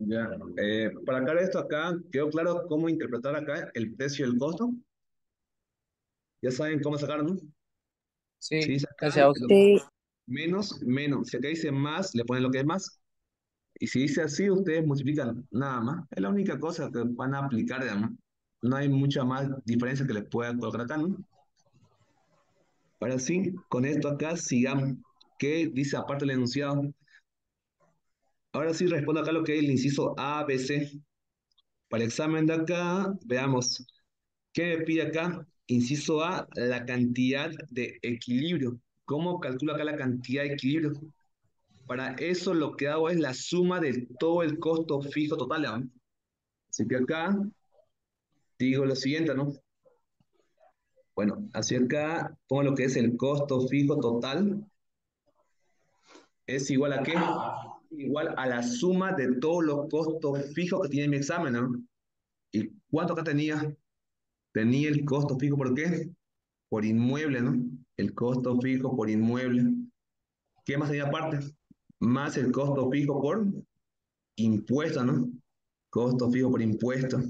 Ya, eh, para aclarar esto acá, quedó claro cómo interpretar acá el precio y el costo. Ya saben cómo sacar, ¿no? Si Sí, dice acá gracias a lo- Sí, menos, menos. Si acá dice más, le ponen lo que es más. Y si dice así, ustedes multiplican nada más. Es la única cosa que van a aplicar, digamos. No hay mucha más diferencia que les pueda colocar acá, ¿no? Ahora sí, con esto acá sigamos. ¿Qué dice aparte del enunciado? Ahora sí respondo acá lo que es el inciso A, B, C. Para el examen de acá, veamos. ¿Qué me pide acá? Inciso A, la cantidad de equilibrio. ¿Cómo calculo acá la cantidad de equilibrio? Para eso lo que hago es la suma de todo el costo fijo total. ¿no? Así que acá digo lo siguiente, ¿no? Bueno, así acá pongo lo que es el costo fijo total. ¿Es igual a qué? Igual a la suma de todos los costos fijos que tiene mi examen, ¿no? ¿Y cuánto acá tenía? Tenía el costo fijo, ¿por qué? Por inmueble, ¿no? El costo fijo por inmueble. ¿Qué más tenía aparte? Más el costo fijo por impuesto, ¿no? Costo fijo por impuesto.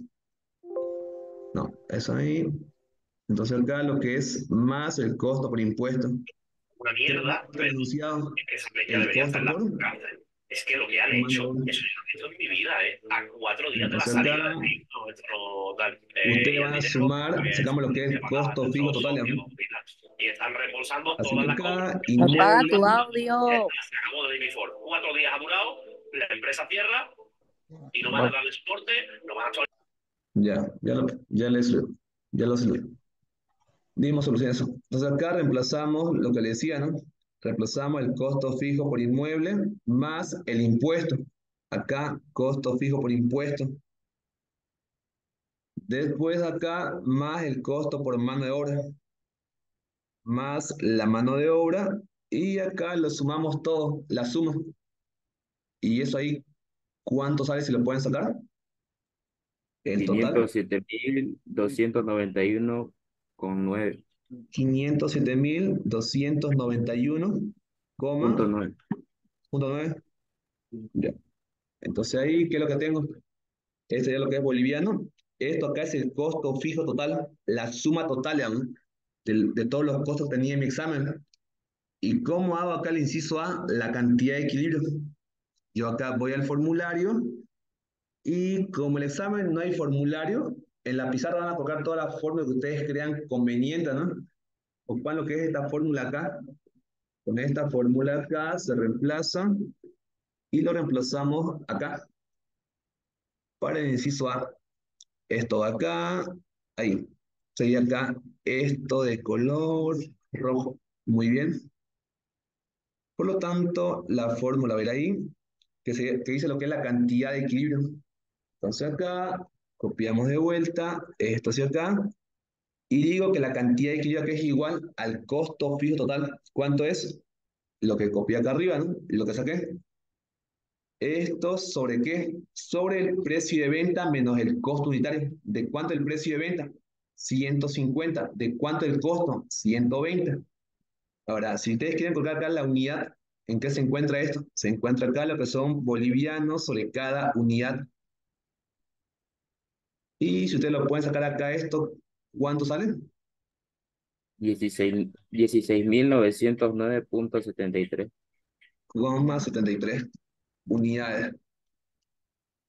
No, eso ahí. Entonces acá lo que es más el costo por impuesto. una mierda, ¿Qué enunciado? que esa peña El costo por. Es que lo que han hecho, de eso yo no he hecho en mi vida, ¿eh? A cuatro días de la salida libro, nuestro tal, eh, y ustedes van a sumar, sacamos lo que es costo fijo total, socios, y están reembolsando todas que las compras. inmueble, tu audio. Se acabó de mi for. Cuatro días ha durado, la empresa cierra y no van a darle soporte, no van a actualizar ya, ya lo, ya les, ya lo dimos solución a eso. Entonces acá reemplazamos lo que le decía, ¿no? reemplazamos el costo fijo por inmueble más el impuesto. Acá, costo fijo por impuesto. Después acá, más el costo por mano de obra. Más la mano de obra. Y acá lo sumamos todo, la suma. Y eso ahí, ¿cuánto sale si lo pueden sacar? En total. 507.291,9. 507.291,9. Ya. Entonces ahí, ¿qué es lo que tengo? Este es lo que es boliviano. Esto acá es el costo fijo total, la suma total ¿no? de, de, todos los costos que tenía en mi examen. ¿Y cómo hago acá el inciso A? La cantidad de equilibrio. Yo acá voy al formulario y como el examen no hay formulario, en la pizarra van a colocar todas las fórmulas que ustedes crean convenientes, ¿no? Ocupan lo que es esta fórmula acá. Con esta fórmula acá se reemplaza y lo reemplazamos acá para el inciso A. Esto de acá, ahí. Sería acá esto de color rojo. Muy bien. Por lo tanto, la fórmula, ver ahí, que, se, que dice lo que es la cantidad de equilibrio. Entonces acá, copiamos de vuelta esto hacia acá, y digo que la cantidad de equilibrio acá es igual al costo fijo total. ¿Cuánto es? Lo que copié acá arriba, ¿no? Lo que saqué. ¿Esto sobre qué? Sobre el precio de venta menos el costo unitario. ¿De cuánto el precio de venta? 150. ¿De cuánto el costo? 120. Ahora, si ustedes quieren colocar acá la unidad, ¿en qué se encuentra esto? Se encuentra acá lo que son bolivianos sobre cada unidad. Y si ustedes lo pueden sacar acá esto, ¿cuánto sale? 16 16.909.73. 73 unidades.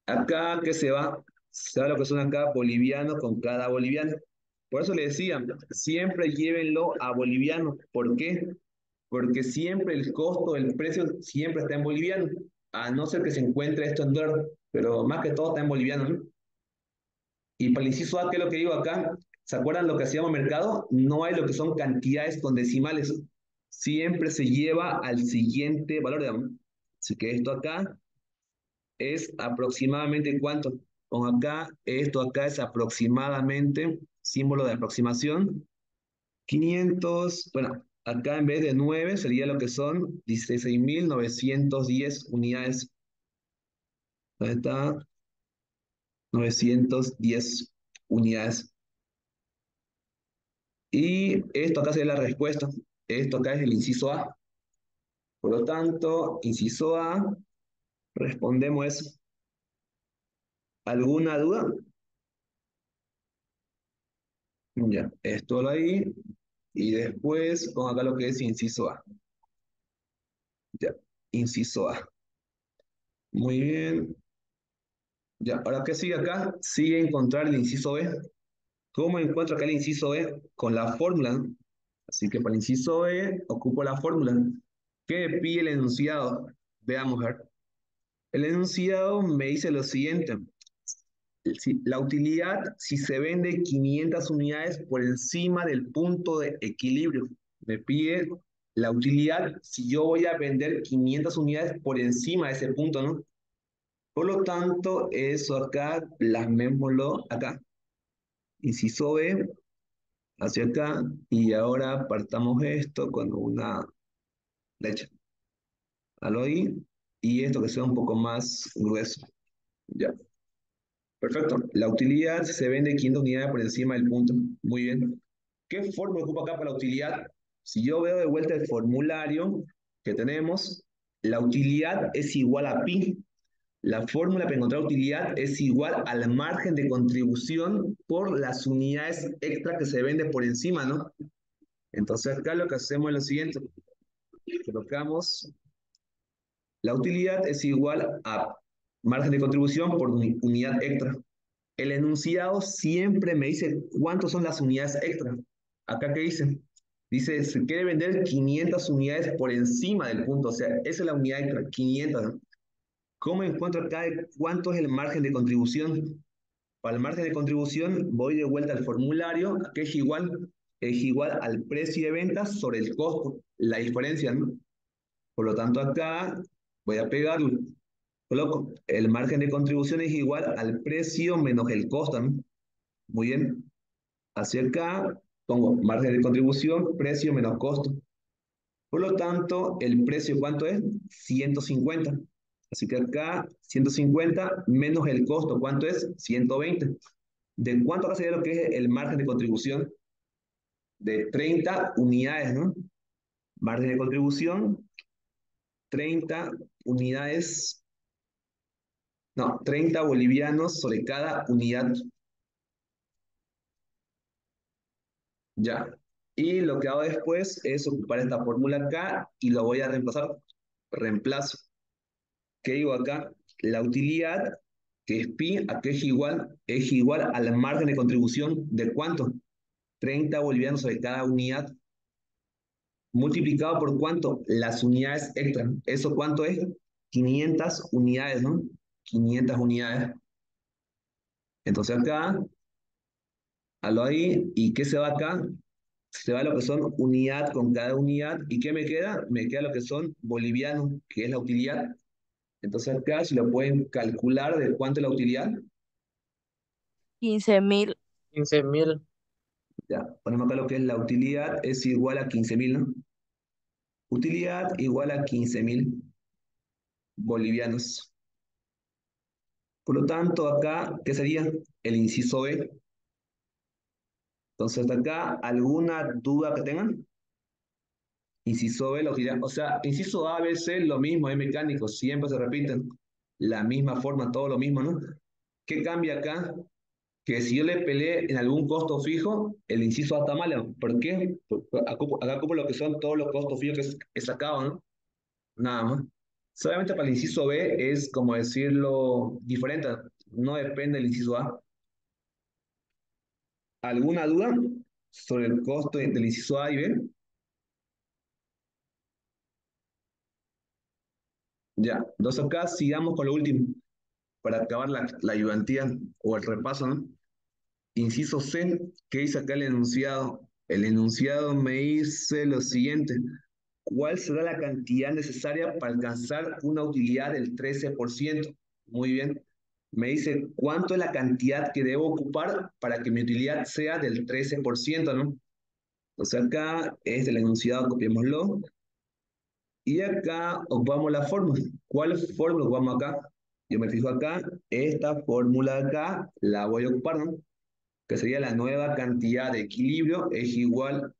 Acá, ¿qué se va? Se va lo que son acá bolivianos con cada boliviano. Por eso le decía, siempre llévenlo a boliviano. ¿Por qué? Porque siempre el costo, el precio, siempre está en boliviano. A no ser que se encuentre esto en dólar, pero más que todo está en boliviano, ¿no? Y para el inciso A, ¿qué es lo que digo acá? ¿Se acuerdan lo que hacíamos mercado? No hay lo que son cantidades con decimales. Siempre se lleva al siguiente valor. Así que esto acá es aproximadamente cuánto. Con acá, esto acá es aproximadamente, símbolo de aproximación, 500, bueno, acá en vez de 9 sería lo que son 16.910 unidades. ¿Dónde está? 910 unidades. Y esto acá sería la respuesta. Esto acá es el inciso A. Por lo tanto, inciso A, respondemos eso. ¿Alguna duda? Ya, esto ahí. Y después pongo acá lo que es inciso A. Ya, inciso A. Muy bien. Ya, ahora ¿qué sigue acá? Sigue encontrar el inciso B. ¿Cómo encuentro acá el inciso B? Con la fórmula. Así que para el inciso B ocupo la fórmula. ¿Qué pide el enunciado? Veamos, a ver. El enunciado me dice lo siguiente. la utilidad si se vende 500 unidades por encima del punto de equilibrio. Me pide la utilidad si yo voy a vender 500 unidades por encima de ese punto, ¿no? Por lo tanto, eso acá, plasmémoslo acá. Inciso B, hacia acá, y ahora partamos esto con una flecha. Al ahí, y esto que sea un poco más grueso. Ya. Perfecto. La utilidad se vende 500 unidades por encima del punto. Muy bien. ¿Qué fórmula ocupa acá para la utilidad? Si yo veo de vuelta el formulario que tenemos, la utilidad es igual a pi. La fórmula para encontrar utilidad es igual al margen de contribución por las unidades extra que se vende por encima, ¿no? Entonces acá lo que hacemos es lo siguiente. Colocamos la utilidad es igual a margen de contribución por unidad extra. El enunciado siempre me dice cuántas son las unidades extra. Acá, ¿qué dice? Dice, se quiere vender 500 unidades por encima del punto. O sea, esa es la unidad extra, 500. ¿no? ¿Cómo encuentro acá cuánto es el margen de contribución? Para el margen de contribución voy de vuelta al formulario, que es igual, es igual al precio de ventas sobre el costo, la diferencia, ¿no? Por lo tanto, acá voy a pegarlo. Coloco, el margen de contribución es igual al precio menos el costo. Muy bien. Hacia acá pongo margen de contribución, precio menos costo. Por lo tanto, el precio, ¿cuánto es? 150. Así que acá 150 menos el costo, ¿cuánto es? 120. ¿De cuánto lo que es el margen de contribución? De 30 unidades, ¿no? Margen de contribución, 30 unidades, no, 30 bolivianos sobre cada unidad. Ya. Y lo que hago después es ocupar esta fórmula acá y lo voy a reemplazar. Reemplazo. ¿Qué digo acá? La utilidad, que es pi, ¿a qué es igual? Es igual al margen de contribución de cuánto? 30 bolivianos sobre cada unidad. Multiplicado por cuánto? Las unidades extra. ¿Eso cuánto es? 500 unidades, ¿no? 500 unidades. Entonces acá, a ahí, ¿y qué se va acá? Se va lo que son unidad con cada unidad. ¿Y qué me queda? Me queda lo que son bolivianos, que es la utilidad. Entonces acá si lo pueden calcular de cuánto es la utilidad. 15 mil. 15 mil. Ya, ponemos acá lo que es la utilidad, es igual a 15 mil, ¿no? Utilidad igual a 15 mil bolivianos. Por lo tanto, acá, ¿qué sería? El inciso B. Entonces, acá, ¿alguna duda que tengan? Inciso B, utilidad. O sea, inciso A, B, C, lo mismo, es mecánico, siempre se repiten. La misma forma, todo lo mismo, ¿no? ¿Qué cambia acá? Que si yo le peleé en algún costo fijo, el inciso A está mal. ¿Por qué? Acá como lo que son todos los costos fijos que he sacado, ¿no? Nada más. Solamente para el inciso B es, como decirlo, diferente. No depende del inciso A. ¿Alguna duda sobre el costo del inciso A y B? Ya, entonces acá sigamos con lo último, para acabar la, la ayudantía o el repaso, ¿no? Inciso C, ¿qué dice acá el enunciado? El enunciado me dice lo siguiente, ¿cuál será la cantidad necesaria para alcanzar una utilidad del 13%? Muy bien, me dice cuánto es la cantidad que debo ocupar para que mi utilidad sea del 13%, ¿no? Entonces acá es el enunciado, copiémoslo, y acá ocupamos la fórmula. ¿Cuál fórmula ocupamos acá? Yo me fijo acá, esta fórmula acá la voy a ocupar, ¿no? Que sería la nueva cantidad de equilibrio es igual,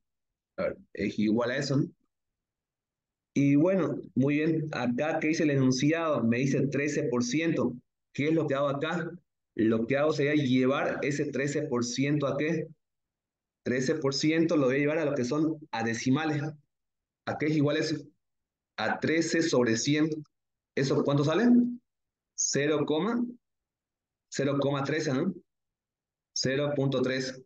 a es igual a eso, ¿no? Y bueno, muy bien, acá que dice el enunciado, me dice 13%. ¿Qué es lo que hago acá? lo que hago sería llevar ese 13% a qué? 13% lo voy a llevar a lo que son a decimales. ¿A qué es igual eso? A 13 sobre 100. ¿Eso cuánto sale? 0,0,13, ¿no? 0.3.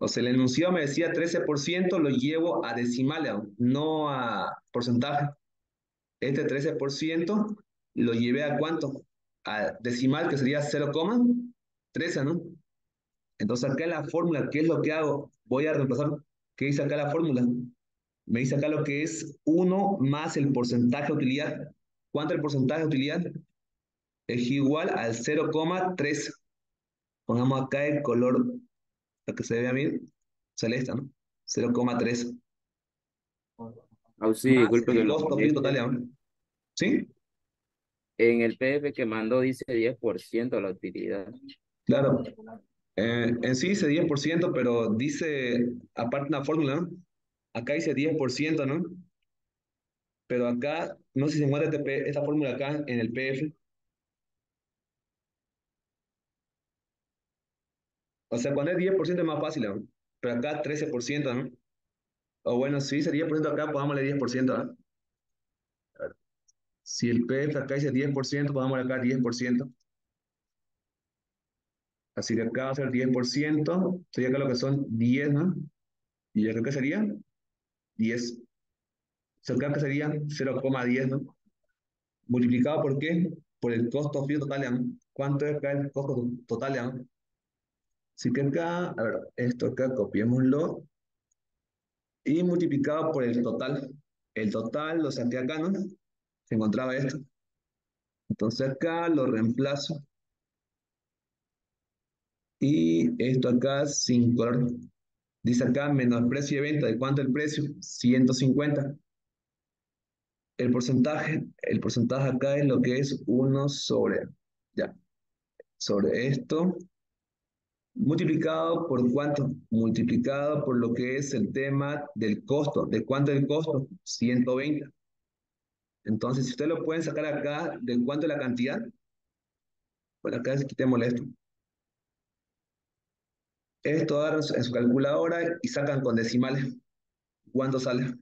O sea, el enunciado me decía 13%, lo llevo a decimales, no a porcentaje. Este 13% lo llevé a cuánto? A decimal, que sería 0,13, ¿no? Entonces acá en la fórmula, ¿qué es lo que hago? Voy a reemplazar, ¿qué dice acá la fórmula? Me dice acá lo que es 1 más el porcentaje de utilidad. ¿Cuánto es el porcentaje de utilidad? Es igual al 0,3. Pongamos acá el color, para que se vea bien, celeste, ¿no? 0,3. Ah, sí, disculpe que el lo costo fijo total. ¿Sí? En el PDF que mandó dice 10% la utilidad. Claro. Eh, en sí dice 10%, pero dice, aparte una fórmula, ¿no? Acá dice 10%, ¿no? Pero acá, no sé si se encuentra este esta fórmula acá en el PF. O sea, cuando es 10% es más fácil, ¿no? Pero acá 13%, ¿no? O bueno, si dice 10% acá, pongámosle 10%, ¿no? A ver. Si el PF acá dice 10%, pongámosle acá 10%. Así que acá va a ser 10%, sería acá lo que son 10, ¿no? Y acá ¿qué sería 10. O sea, acá ¿qué sería 0,10, ¿no? Multiplicado por qué? Por el costo fijo total. ¿Cuánto es acá el costo total, ¿no? Así que acá, a ver, esto acá copiémoslo y multiplicado por el total. El total lo saqué acá, ¿no? Se encontraba esto. Entonces acá lo reemplazo. Y esto acá sin color. Dice acá menos precio de venta. ¿De cuánto el precio? 150. El porcentaje, el porcentaje acá es lo que es 1 sobre, ya, sobre esto, multiplicado por cuánto, multiplicado por lo que es el tema del costo. ¿De cuánto es el costo? 120. Entonces, si ustedes lo pueden sacar acá, ¿de cuánto es la cantidad? Bueno, acá quitémosle esto. Esto agarran en su calculadora y sacan con decimales. ¿Cuánto sale?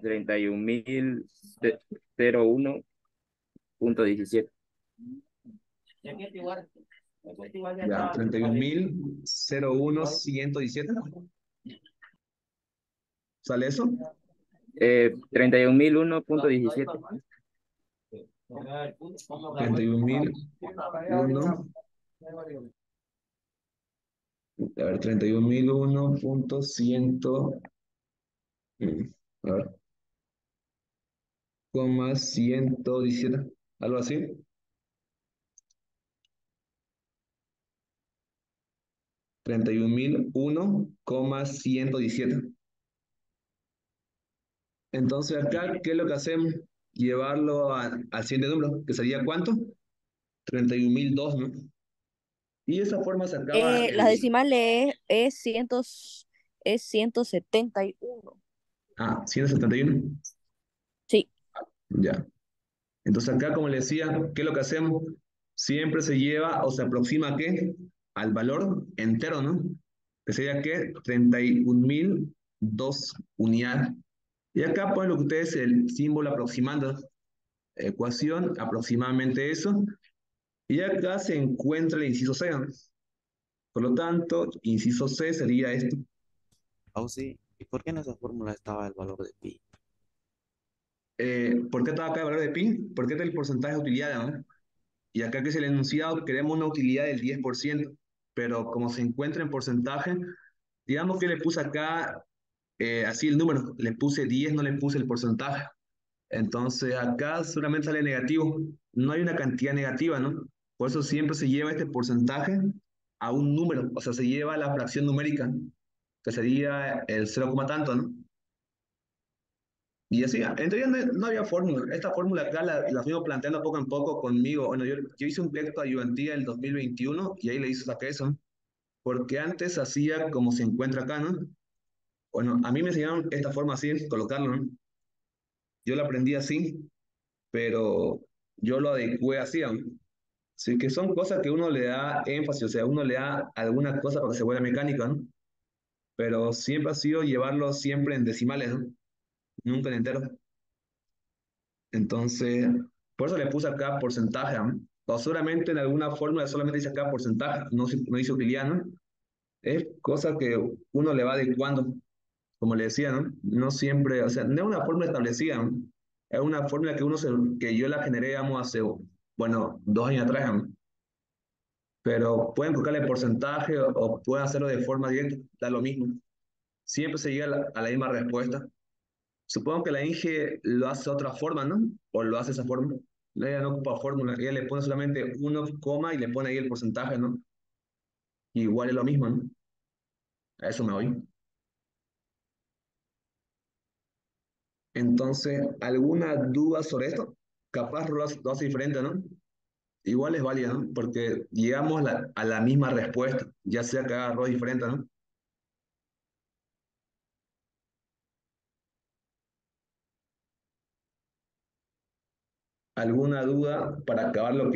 31.001.17. Ya, 31.001.117. ¿Sale eso? Eh, 31.001.17. 31.001. A ver, 31.001.100. mm, A ver. Coma 117. Algo así. Treinta y un mil uno coma ciento diecisiete. Entonces acá, ¿qué es lo que hacemos? Llevarlo al siguiente número, que sería ¿cuánto? 31.002, ¿no? Y esa forma se acaba Eh, el- la decimal es, es, cientos, es 171. Ah, 171. Sí. Ya. Entonces acá, como le decía, ¿qué es lo que hacemos? Siempre se lleva o se aproxima a qué? Al valor entero, ¿no? Que sería ¿qué? 31.002 unidades. Y acá ponen lo que ustedes el símbolo aproximando. Ecuación, aproximadamente eso. Y acá se encuentra el inciso C. Por lo tanto, inciso C sería esto. Oh, sí. ¿Y por qué en esa fórmula estaba el valor de pi? Eh, ¿por qué estaba acá el valor de pi? Porque este es el porcentaje de utilidad, ¿no? Y acá que es el enunciado, queremos una utilidad del 10%, pero como se encuentra en porcentaje, digamos que le puse acá eh, así el número, le puse 10, no le puse el porcentaje. Entonces acá solamente sale negativo, no hay una cantidad negativa, ¿no? Por eso siempre se lleva este porcentaje a un número, o sea, se lleva la fracción numérica, que sería el 0, tanto, ¿no? Y así, en teoría no, había fórmula. Esta fórmula acá la, la fuimos planteando poco en poco conmigo. Bueno, yo, yo hice un proyecto de ayudantía el 2021 y ahí le hice sacar eso. Porque antes hacía como se encuentra acá, ¿no? Bueno, a mí me enseñaron esta forma así, colocarlo, ¿no? Yo lo aprendí así, pero yo lo adecué así, ¿no? O Así que son cosas que uno le da énfasis, o sea, uno le da alguna cosa para que se vuelva mecánica, ¿no? Pero siempre ha sido llevarlo siempre en decimales, ¿no? Nunca en enteros. Entonces, por eso le puse acá porcentaje, ¿no? O seguramente en alguna fórmula solamente dice acá porcentaje, no, no dice utiliano. Es cosa que uno le va adecuando, como le decía, ¿no? No siempre, o sea, no es una fórmula establecida, ¿no? Es una fórmula que uno se, que yo la generé, digamos, hace, bueno, dos años atrás. Pero pueden colocarle porcentaje o, o pueden hacerlo de forma directa, da lo mismo. Siempre se llega a la, a la misma respuesta. Supongo que la Inge lo hace de otra forma, ¿no? O lo hace de esa forma. Ella no ocupa fórmula, ella le pone solamente uno coma y le pone ahí el porcentaje, ¿no? Igual es lo mismo, ¿no? A eso me voy. Entonces, ¿alguna duda sobre esto? Capaz lo hace, lo hace diferente, ¿no? Igual es válida, ¿no? Porque llegamos a la misma respuesta, ya sea que haga arroz diferente, ¿no? ¿Alguna duda para acabar lo que